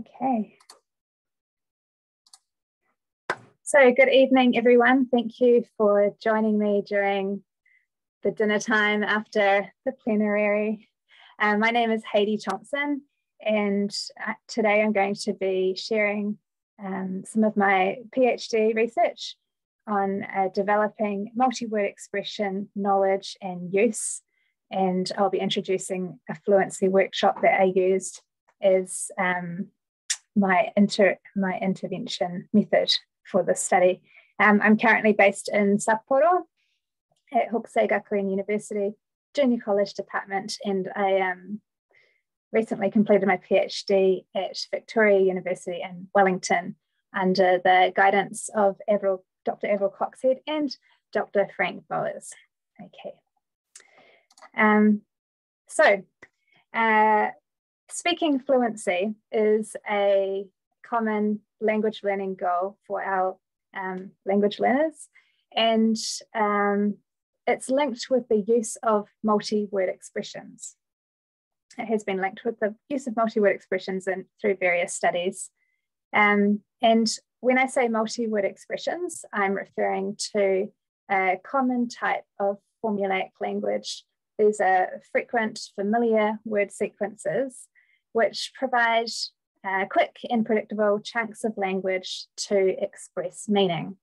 Okay. So good evening, everyone. Thank you for joining me during the dinner time after the plenary. Um, my name is Haidee Thomson, and uh, today I'm going to be sharing um, some of my PhD research on uh, developing multi-word expression knowledge and use. And I'll be introducing a fluency workshop that I used as um, my inter my intervention method for this study. Um, I'm currently based in Sapporo at Hokusei Gakuen University Junior College Department, and I um, recently completed my PhD at Victoria University in Wellington under the guidance of Averil, Dr. Averil Coxhead and Dr. Frank Boers. Okay. Um, so, uh, speaking fluency is a common language learning goal for our um, language learners. And um, it's linked with the use of multi-word expressions. It has been linked with the use of multi-word expressions in, through various studies. Um, and when I say multi-word expressions, I'm referring to a common type of formulaic language. These are frequent, familiar word sequences which provide uh, quick and predictable chunks of language to express meaning.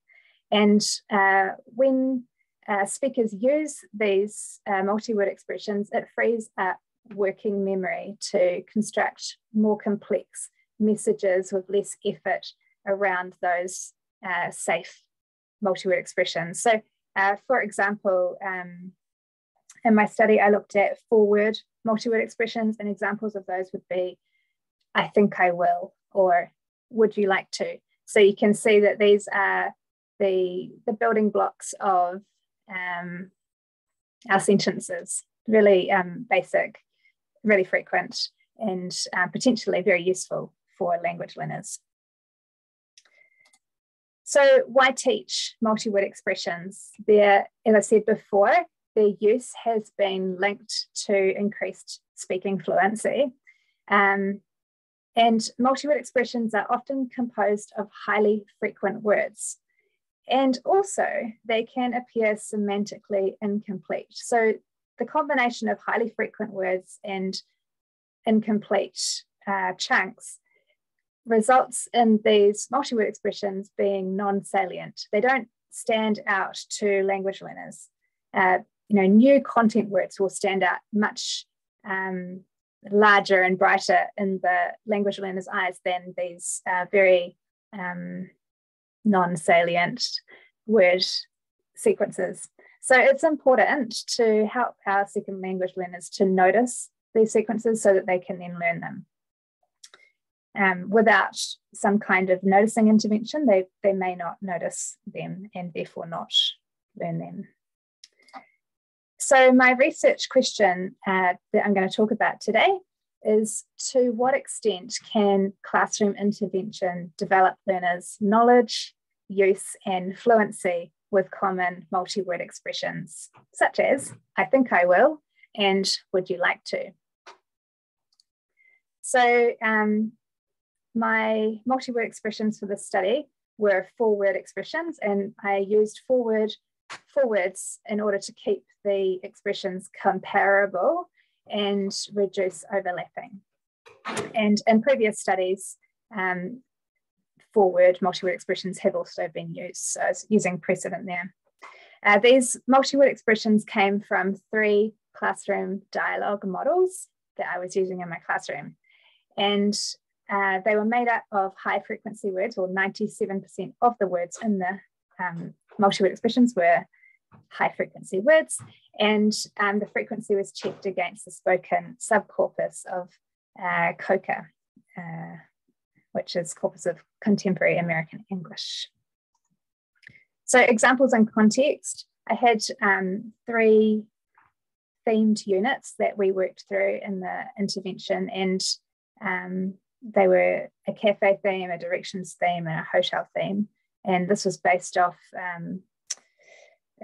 And uh, when uh, speakers use these uh, multi-word expressions, it frees up working memory to construct more complex messages with less effort around those uh, safe multi-word expressions. So uh, for example, um, in my study, I looked at four-word multi-word expressions and examples of those would be, I think I will, or would you like to? So you can see that these are the, the building blocks of um, our sentences, really um, basic, really frequent, and uh, potentially very useful for language learners. So why teach multi-word expressions? There, as I said before, their use has been linked to increased speaking fluency. Um, and multi-word expressions are often composed of highly frequent words. And also, they can appear semantically incomplete. So, the combination of highly frequent words and incomplete uh, chunks results in these multi-word expressions being non-salient. They don't stand out to language learners. Uh, you know, new content words will stand out much um, larger and brighter in the language learner's eyes than these uh, very um, non-salient word sequences. So it's important to help our second language learners to notice these sequences so that they can then learn them. Um, without some kind of noticing intervention, they, they may not notice them and therefore not learn them. So, my research question uh, that I'm going to talk about today is to what extent can classroom intervention develop learners' knowledge, use, and fluency with common multi word expressions, such as I think I will and would you like to? So, um, my multi word expressions for this study were four word expressions, and I used four word forwards in order to keep the expressions comparable and reduce overlapping. And in previous studies, um, four-word multi-word expressions have also been used, so using precedent there. Uh, these multi-word expressions came from three classroom dialogue models that I was using in my classroom. And uh, they were made up of high frequency words, or 97% of the words in the um, multi-word expressions were high frequency words, and um, the frequency was checked against the spoken subcorpus of uh, COCA, uh, which is Corpus of Contemporary American English. So examples and context, I had um, three themed units that we worked through in the intervention and um, they were a cafe theme, a directions theme, and a hotel theme. And this was based off um,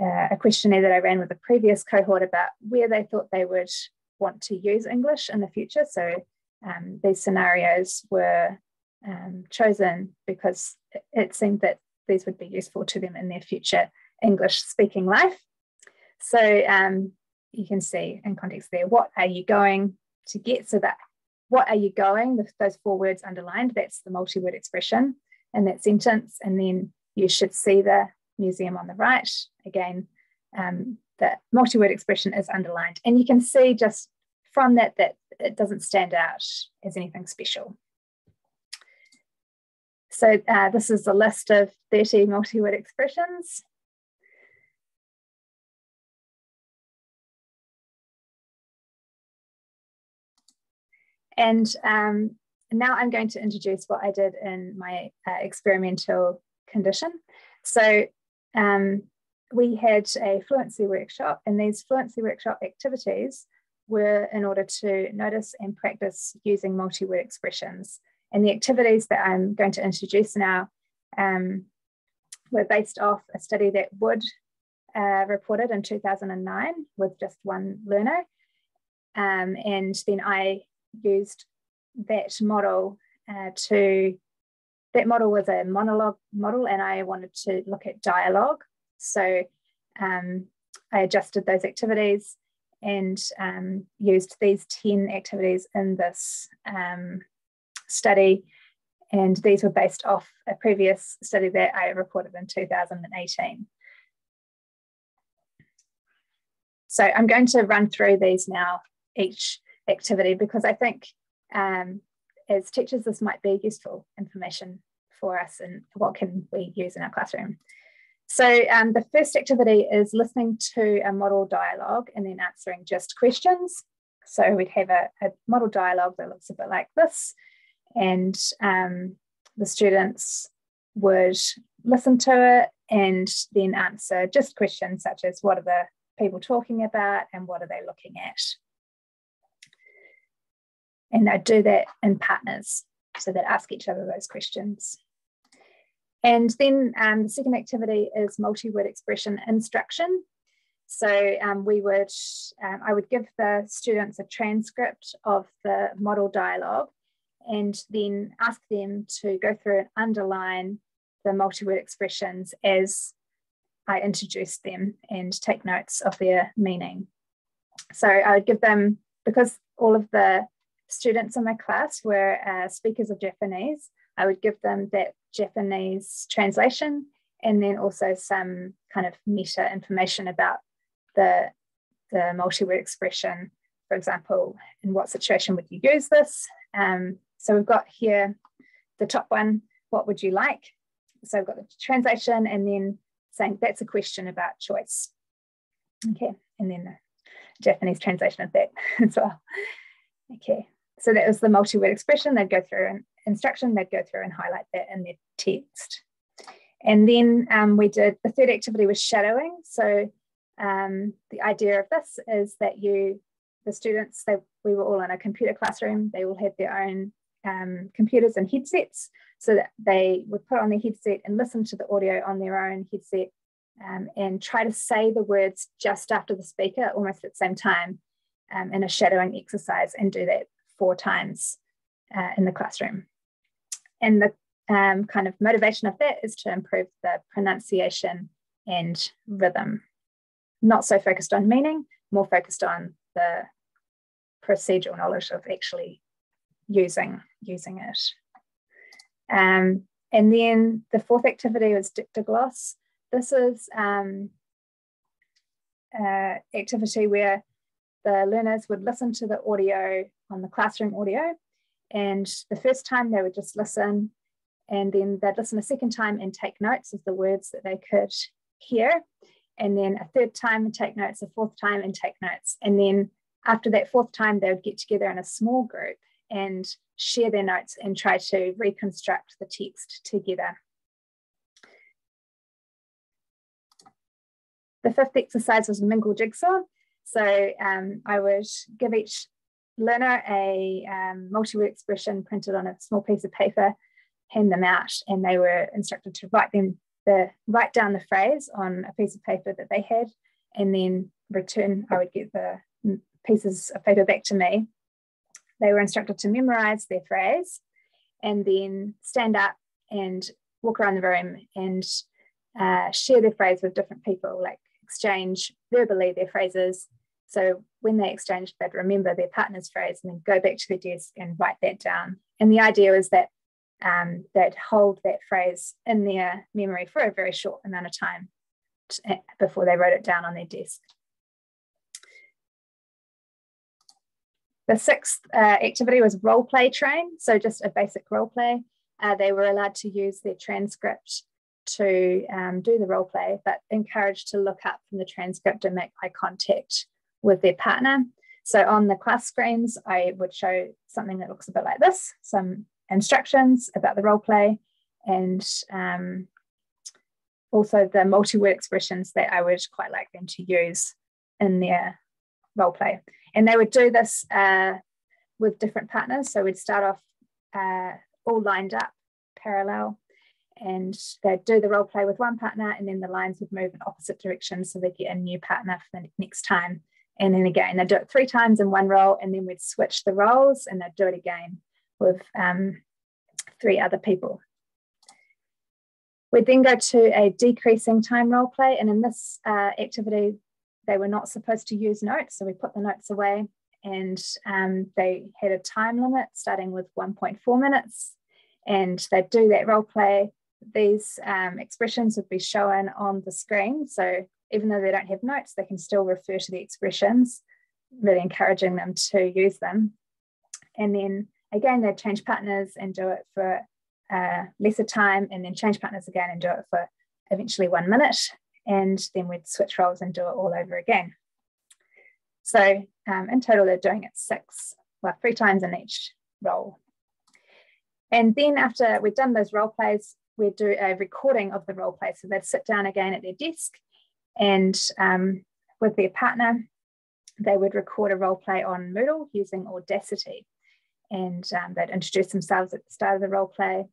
uh, a questionnaire that I ran with a previous cohort about where they thought they would want to use English in the future. So um, these scenarios were um, chosen because it seemed that these would be useful to them in their future English speaking life. So um, you can see in context there, what are you going to get? So that what are you going, those four words underlined, that's the multi-word expression in that sentence. And then you should see the museum on the right. Again, um, the multi-word expression is underlined. And you can see just from that that it doesn't stand out as anything special. So uh, this is a list of 30 multi-word expressions. And um, now I'm going to introduce what I did in my uh, experimental condition. So um, we had a fluency workshop and these fluency workshop activities were in order to notice and practice using multi-word expressions. And the activities that I'm going to introduce now um, were based off a study that Wood uh, reported in 2009 with just one learner. Um, and then I used that model uh, to, that model was a monologue model and I wanted to look at dialogue. So um, I adjusted those activities and um, used these 10 activities in this um, study. And these were based off a previous study that I reported in 2018. So I'm going to run through these now, each activity, because I think um, as teachers, this might be useful information for us and what can we use in our classroom. So um, the first activity is listening to a model dialogue and then answering just questions. So we'd have a, a model dialogue that looks a bit like this and um, the students would listen to it and then answer just questions such as what are the people talking about and what are they looking at. And I do that in partners, so that ask each other those questions. And then um, the second activity is multi-word expression instruction. So um, we would, um, I would give the students a transcript of the model dialogue and then ask them to go through and underline the multi-word expressions as I introduced them and take notes of their meaning. So I would give them, because all of the students in my class were uh, speakers of Japanese, I would give them that Japanese translation and then also some kind of meta information about the, the multi-word expression. For example, in what situation would you use this? Um, so we've got here the top one, what would you like? So we've got the translation and then saying that's a question about choice. Okay, and then the Japanese translation of that as well. Okay, so that was the multi-word expression. They'd go through an instruction, they'd go through and highlight that in their text. And then um, we did, the third activity was shadowing. So um, the idea of this is that you, the students, we were all in a computer classroom, they all had their own um, computers and headsets so that they would put on their headset and listen to the audio on their own headset um, and try to say the words just after the speaker, almost at the same time, um, in a shadowing exercise and do that four times uh, in the classroom. And the um, kind of motivation of that is to improve the pronunciation and rhythm. Not so focused on meaning, more focused on the procedural knowledge of actually using using it. Um, and then the fourth activity was Dictogloss. This is um, uh, activity where the learners would listen to the audio on the classroom audio. And the first time they would just listen, and then they'd listen a second time and take notes of the words that they could hear. And then a third time and take notes, a fourth time and take notes. And then after that fourth time, they would get together in a small group and share their notes and try to reconstruct the text together. The fifth exercise was mingle jigsaw. So um, I would give each learner a um, multi-word expression printed on a small piece of paper, hand them out, and they were instructed to write them the write down the phrase on a piece of paper that they had, and then return. I would get the pieces of paper back to me, they were instructed to memorize their phrase and then stand up and walk around the room and uh, share their phrase with different people, like exchange verbally their phrases. So when they exchange, they'd remember their partner's phrase and then go back to their desk and write that down. And the idea was that um, they'd hold that phrase in their memory for a very short amount of time to, before they wrote it down on their desk. The sixth uh, activity was role play train, so just a basic role play. Uh, they were allowed to use their transcript to um, do the role play, but encouraged to look up from the transcript and make eye contact with their partner. So on the class screens, I would show something that looks a bit like this, some instructions about the role play, and um, also the multi-word expressions that I would quite like them to use in their role play. And they would do this uh, with different partners. So we'd start off uh, all lined up, parallel, and they'd do the role play with one partner, and then the lines would move in opposite directions so they get a new partner for the next time. And then again, they'd do it three times in one role, and then we'd switch the roles and they'd do it again with um, three other people. We'd then go to a decreasing time role play, and in this uh, activity, they were not supposed to use notes, so we put the notes away, and um, they had a time limit starting with 1.4 minutes, and they'd do that role play. These um, expressions would be shown on the screen, so even though they don't have notes, they can still refer to the expressions, really encouraging them to use them. And then again, they'd change partners and do it for uh, lesser time, and then change partners again and do it for eventually one minute. And then we'd switch roles and do it all over again. So um, in total, they're doing it six, well, three times in each role. And then after we've done those role plays, we'd do a recording of the role play. So they'd sit down again at their desk and um, with their partner, they would record a role play on Moodle using Audacity. And um, they'd introduce themselves at the start of the role play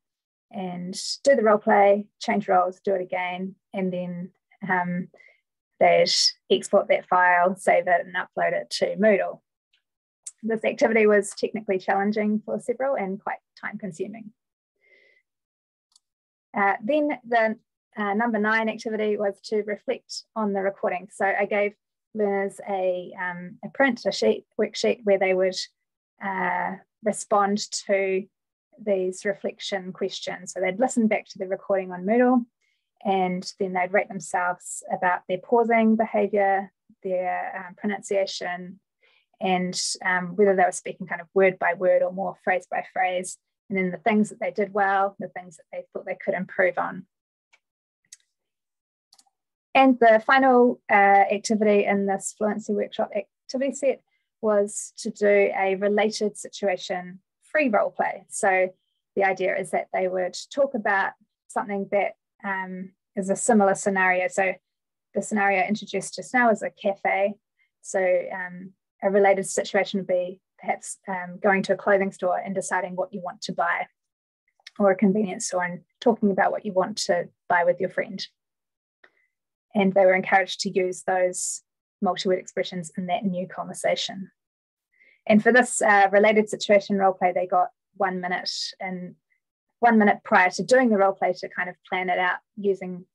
and do the role play, change roles, do it again, and then um, they'd export that file, save it, and upload it to Moodle. This activity was technically challenging for several and quite time consuming. Uh, then the uh, number nine activity was to reflect on the recording. So I gave learners a, um, a print, a sheet, worksheet where they would uh, respond to these reflection questions. So they'd listen back to the recording on Moodle and then they'd rate themselves about their pausing behavior, their um, pronunciation, and um, whether they were speaking kind of word by word or more phrase by phrase, and then the things that they did well, the things that they thought they could improve on. And the final uh, activity in this fluency workshop activity set was to do a related situation free role play. So the idea is that they would talk about something that um, is a similar scenario. So the scenario introduced just now is a cafe. So um, a related situation would be perhaps um, going to a clothing store and deciding what you want to buy, or a convenience store and talking about what you want to buy with your friend and they were encouraged to use those multi-word expressions in that new conversation. And for this uh, related situation role play, they got one minute and one minute prior to doing the role play to kind of plan it out using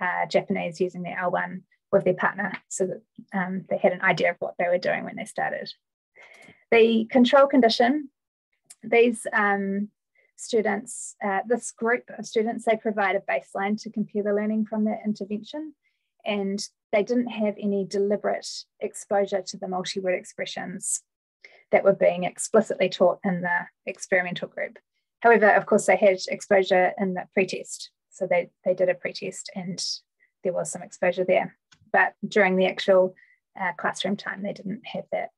uh, Japanese, using the L1 with their partner so that um, they had an idea of what they were doing when they started. The control condition, these um, students, uh, this group of students, they provide a baseline to compare the learning from their intervention and they didn't have any deliberate exposure to the multi-word expressions that were being explicitly taught in the experimental group. However, of course, they had exposure in the pretest. So they, they did a pretest and there was some exposure there. But during the actual uh, classroom time, they didn't have that.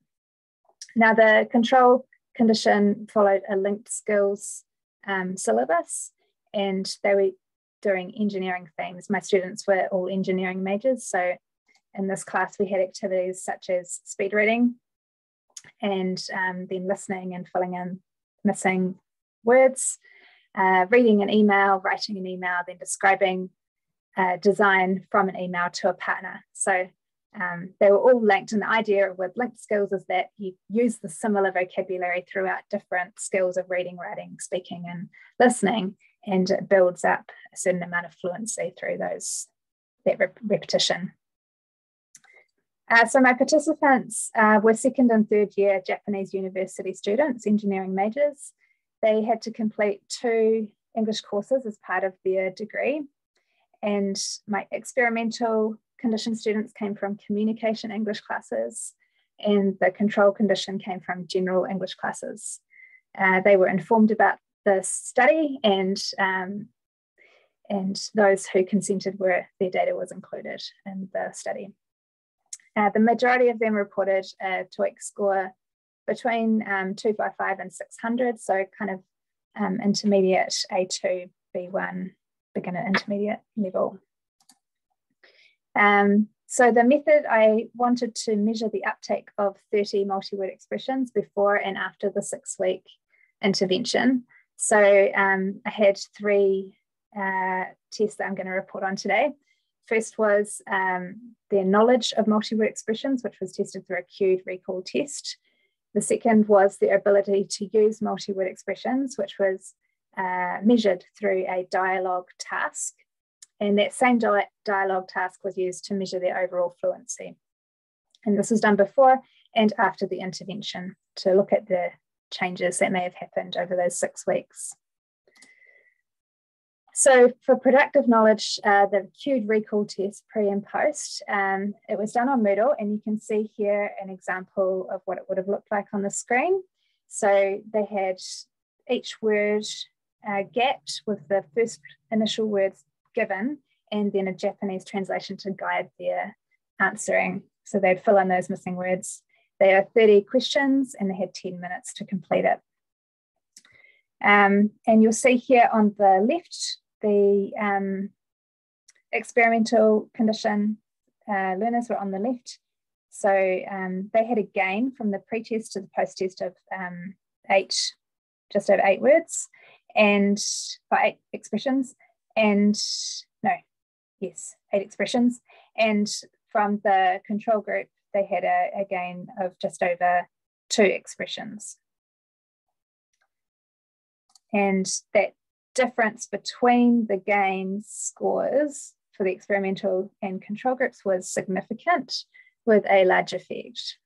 Now, the control condition followed a linked skills um, syllabus, and they were doing engineering things. My students were all engineering majors. So in this class, we had activities such as speed reading and um, then listening and filling in missing words, uh, reading an email, writing an email, then describing uh, design from an email to a partner. So um, they were all linked. And the idea with linked skills is that you use the similar vocabulary throughout different skills of reading, writing, speaking, and listening, and it builds up a certain amount of fluency through those that rep repetition. Uh, so my participants uh, were second and third year Japanese university students, engineering majors. They had to complete two English courses as part of their degree. And my experimental condition students came from communication English classes, and the control condition came from general English classes. Uh, they were informed about the study and um, and those who consented were their data was included in the study. Uh, the majority of them reported a TOEIC score between um, 255 and 600, so kind of um, intermediate A2, B1, beginner intermediate level. Um, so the method, I wanted to measure the uptake of 30 multi-word expressions before and after the six-week intervention. So um, I had three uh, tests that I'm going to report on today. First was um, their knowledge of multi-word expressions, which was tested through a cued recall test. The second was their ability to use multi-word expressions, which was uh, measured through a dialogue task. And that same di dialogue task was used to measure their overall fluency. And this was done before and after the intervention to look at the changes that may have happened over those six weeks. So for productive knowledge, uh, the cued recall test pre and post, um, it was done on Moodle and you can see here an example of what it would have looked like on the screen. So they had each word uh, gapped with the first initial words given and then a Japanese translation to guide their answering. So they'd fill in those missing words. They are 30 questions and they had 10 minutes to complete it. Um, and you'll see here on the left, the um, experimental condition uh, learners were on the left. So um, they had a gain from the pre-test to the post-test of um, eight, just over eight words and by eight expressions and no, yes, eight expressions. And from the control group, they had a, a gain of just over two expressions. And that difference between the gain scores for the experimental and control groups was significant with a large effect.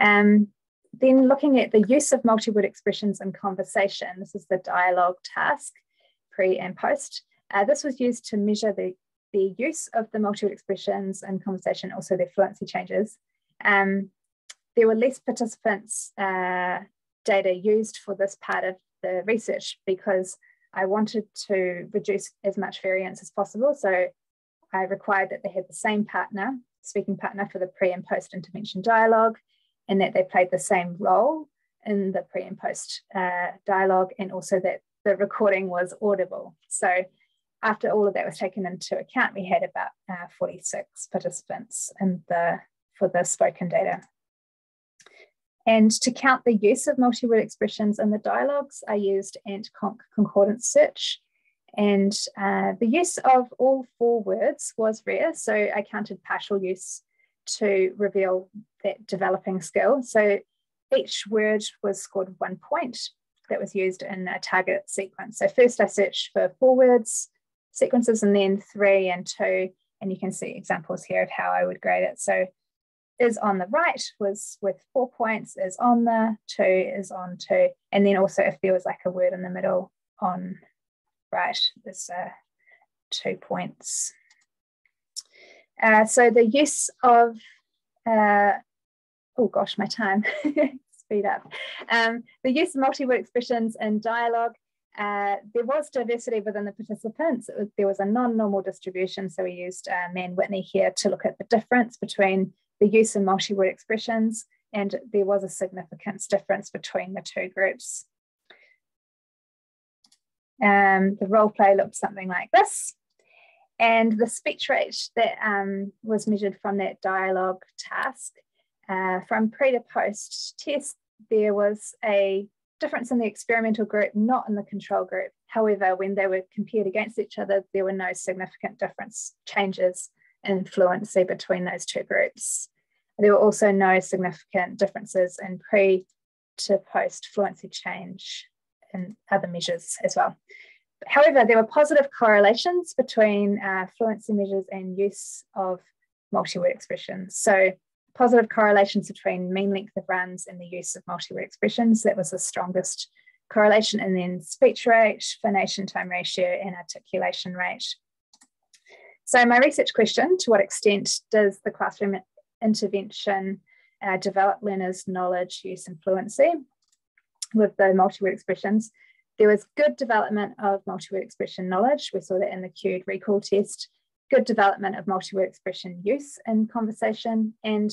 Um, then looking at the use of multi-word expressions in conversation, this is the dialogue task, pre and post. Uh, this was used to measure the, the use of the multi-word expressions in conversation, also their fluency changes. Um, there were less participants uh, data used for this part of the research because I wanted to reduce as much variance as possible. So I required that they had the same partner, speaking partner for the pre and post intervention dialogue, and that they played the same role in the pre and post uh, dialogue, and also that the recording was audible. So after all of that was taken into account, we had about uh, 46 participants in the for the spoken data. And to count the use of multi-word expressions in the dialogues, I used AntConc concordance search. And uh, the use of all four words was rare. So I counted partial use to reveal that developing skill. So each word was scored one point that was used in a target sequence. So first I searched for four words sequences and then three and two. And you can see examples here of how I would grade it. So is on the right was with four points, is on the two, is on two. And then also if there was like a word in the middle on right, there's uh, two points. Uh, so the use of, uh, oh gosh, my time, speed up. Um, the use of multi-word expressions in dialogue uh, there was diversity within the participants. Was, there was a non-normal distribution, so we used uh, Mann-Whitney here to look at the difference between the use of multi-word expressions, and there was a significance difference between the two groups. Um, the role play looked something like this. And the speech rate that um, was measured from that dialogue task, uh, from pre to post test, there was a difference in the experimental group, not in the control group. However, when they were compared against each other, there were no significant difference changes in fluency between those two groups. There were also no significant differences in pre to post fluency change and other measures as well. However, there were positive correlations between uh, fluency measures and use of multi-word expressions. So positive correlations between mean length of runs and the use of multi-word expressions. That was the strongest correlation. And then speech rate, phonation time ratio, and articulation rate. So my research question, to what extent does the classroom intervention uh, develop learners' knowledge, use, and fluency with the multi-word expressions? There was good development of multi-word expression knowledge. We saw that in the cued recall test good development of multi-word expression use in conversation and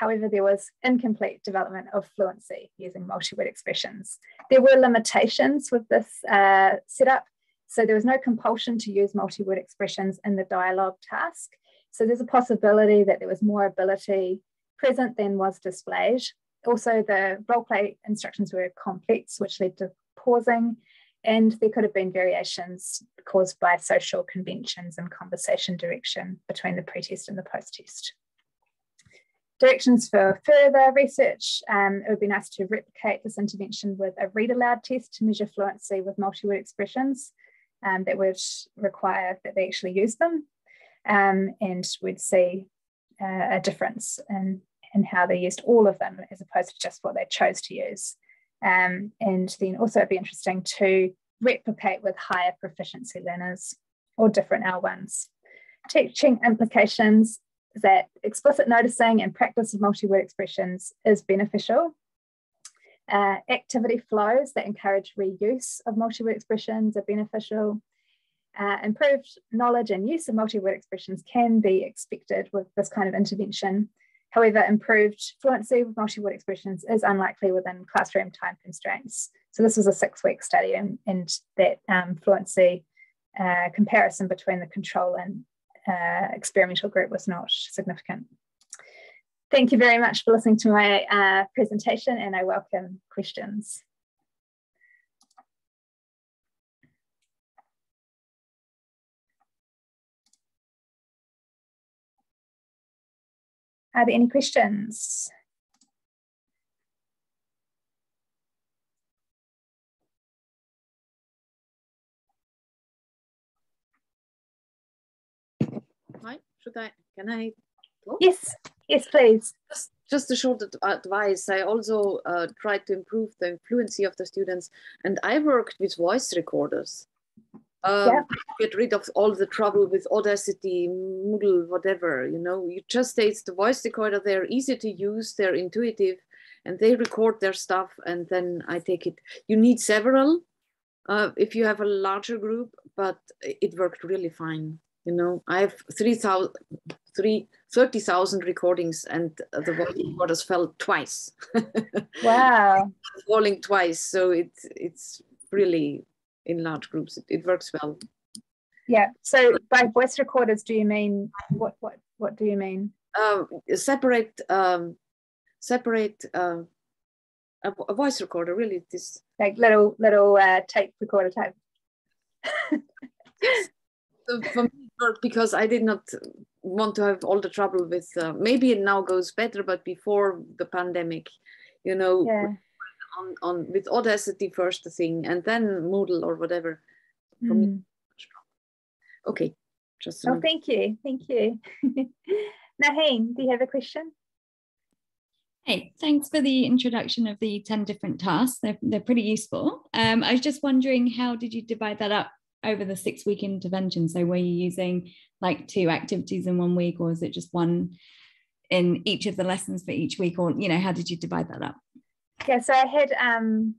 However, there was incomplete development of fluency using multi-word expressions. There were limitations with this uh, setup. So there was no compulsion to use multi-word expressions in the dialogue task. So there's a possibility that there was more ability present than was displayed. Also, the role play instructions were complex, which led to pausing and there could have been variations caused by social conventions and conversation direction between the pretest and the post-test. Directions for further research, um, it would be nice to replicate this intervention with a read aloud test to measure fluency with multi-word expressions um, that would require that they actually use them. Um, and we'd see uh, a difference in, in how they used all of them as opposed to just what they chose to use. Um, and then also it'd be interesting to replicate with higher proficiency learners or different L1s. Teaching implications that explicit noticing and practice of multi-word expressions is beneficial. Uh, activity flows that encourage reuse of multi-word expressions are beneficial. Uh, improved knowledge and use of multi-word expressions can be expected with this kind of intervention. However, improved fluency with multi-word expressions is unlikely within classroom time constraints. So this was a six-week study and, and that um, fluency uh, comparison between the control and uh, experimental group was not significant. Thank you very much for listening to my uh, presentation and I welcome questions. Are there any questions? Hi, should I, can I talk? Yes, yes, please. Just, just a short advice. I also uh, tried to improve the fluency of the students and I worked with voice recorders um, yeah. get rid of all the trouble with Audacity, Moodle, whatever. You know, you just taste the voice recorder. They're easy to use. They're intuitive, and they record their stuff. And then I take it. You need several uh, if you have a larger group, but it worked really fine. You know, I have 3,000, 30,000 recordings and the voice recorders fell twice. Wow. Falling twice. So it's, it's really in large groups. It, it works well. Yeah. So by voice recorders, do you mean what? What? What do you mean? Um, separate. Um, separate. Uh, a, a, voice recorder. Really, this like little little uh, tape recorder type. yes. So for me, because I did not want to have all the trouble with. Uh, maybe it now goes better, but before the pandemic, you know. Yeah on, on with Audacity first thing and then Moodle or whatever. Mm. okay. Just oh, thank you, thank you. Naheen, do you have a question? Hey, thanks for the introduction of the 10 different tasks. They're, they're pretty useful. Um, I was just wondering, how did you divide that up over the six week intervention? So were you using like two activities in one week or is it just one in each of the lessons for each week? Or, you know, how did you divide that up? Yeah, so I had um,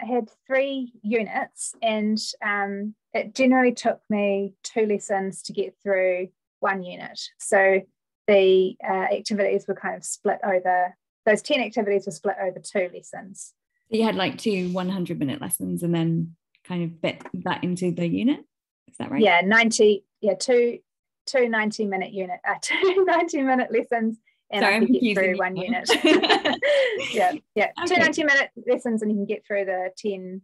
I had three units, and um, it generally took me two lessons to get through one unit. So the uh, activities were kind of split over. Those ten activities were split over two lessons. So you had like two 100 minute lessons, and then kind of fit that into the unit. Is that right? Yeah, 90. Yeah, two two 90 minute unit, uh, two 90 minute lessons and Sorry, I can get through one unit. yeah, yeah. Okay. Two 90 minute lessons and you can get through the 10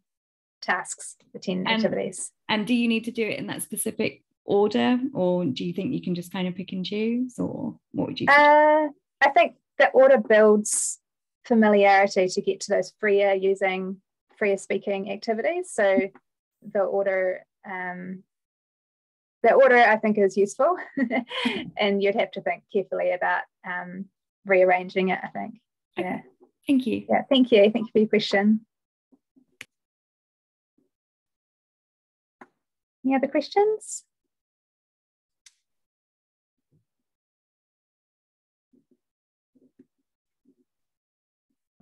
tasks, the 10 and, activities. And do you need to do it in that specific order, or do you think you can just kind of pick and choose, or what would you? Uh, I think the order builds familiarity to get to those freer using freer speaking activities. So the order um, the order I think is useful, and you'd have to think carefully about um, rearranging it. I think. Yeah. Thank you. Yeah. Thank you. Thank you for your question. Any other questions?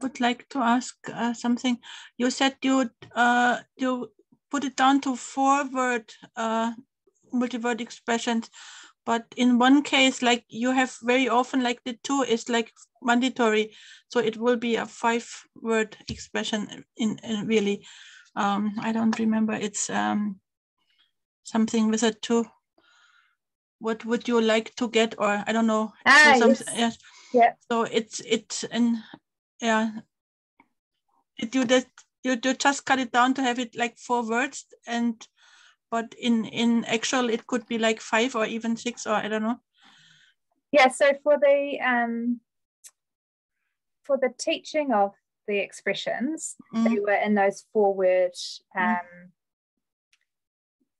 would like to ask uh, something. You said you uh, you put it down to four word uh, multi-word expressions, but in one case, like you have very often, like the two is like mandatory, so it will be a five word expression in, in really. Um, I don't remember. It's um, something with a two. What would you like to get, or I don't know. Ah, yes. yes. Yeah. So it's it's in yeah did you just you, you just cut it down to have it like four words and but in in actual it could be like five or even six or i don't know yeah so for the um for the teaching of the expressions mm. they were in those four word mm. um mm.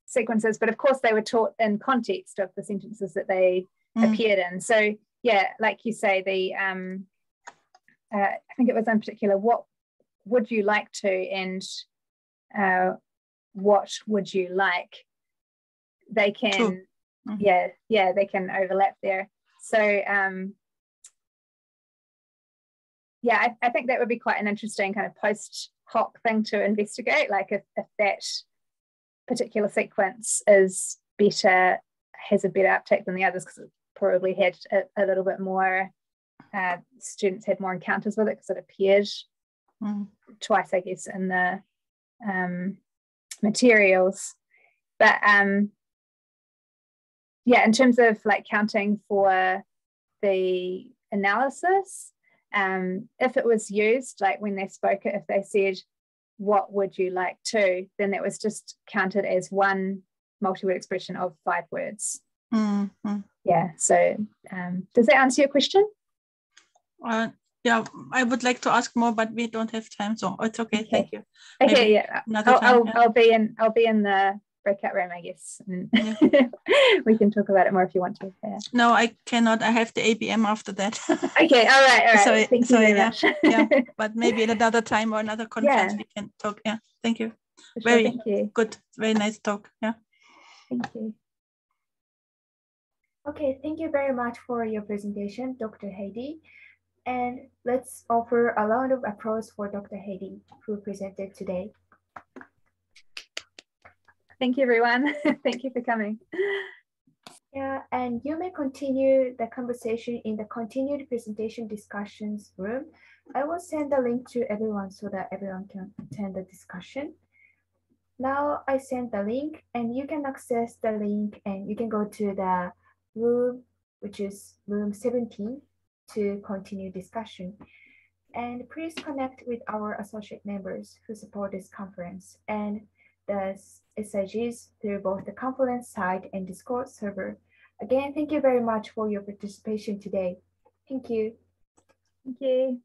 sequences but of course they were taught in context of the sentences that they mm. appeared in so yeah like you say the um uh, I think it was in particular, what would you like to and uh, what would you like? They can, mm-hmm. yeah, yeah, they can overlap there. So, um, yeah, I, I, think that would be quite an interesting kind of post hoc thing to investigate. Like if, if that particular sequence is better, has a better uptake than the others, because it probably had a, a little bit more uh, students had more encounters with it because it appeared mm. twice, I guess, in the um, materials. But um, yeah, in terms of like counting for the analysis, um, if it was used, like when they spoke it, if they said, what would you like to, then that was just counted as one multi-word expression of five words. Mm-hmm. Yeah, so um, does that answer your question? Uh, yeah, I would like to ask more, but we don't have time, so it's okay. okay. Thank you. Okay, Maybe yeah. I'll, I'll, yeah. I'll, be in. I'll be in the breakout room, I guess. Yeah. we can talk about it more if you want to. Yeah. No, I cannot. I have the ABM after that. okay, all right, all right. So, Thank so, you very yeah, much. yeah, but maybe at another time or another conference we can talk. Yeah, thank you. Sure, very thank you. good. Very nice talk. Yeah. Thank you. Okay, thank you very much for your presentation, Dr. Haidee. And let's offer a round of applause for Dr. Haidee, who presented today. Thank you, everyone. Thank you for coming. Yeah, and you may continue the conversation in the continued presentation discussions room. I will send the link to everyone so that everyone can attend the discussion. Now I send the link and you can access the link and you can go to the room, which is room 17 to continue discussion. And please connect with our associate members who support this conference and the SIGs through both the conference site and Discord server. Again, thank you very much for your participation today. Thank you. Thank you.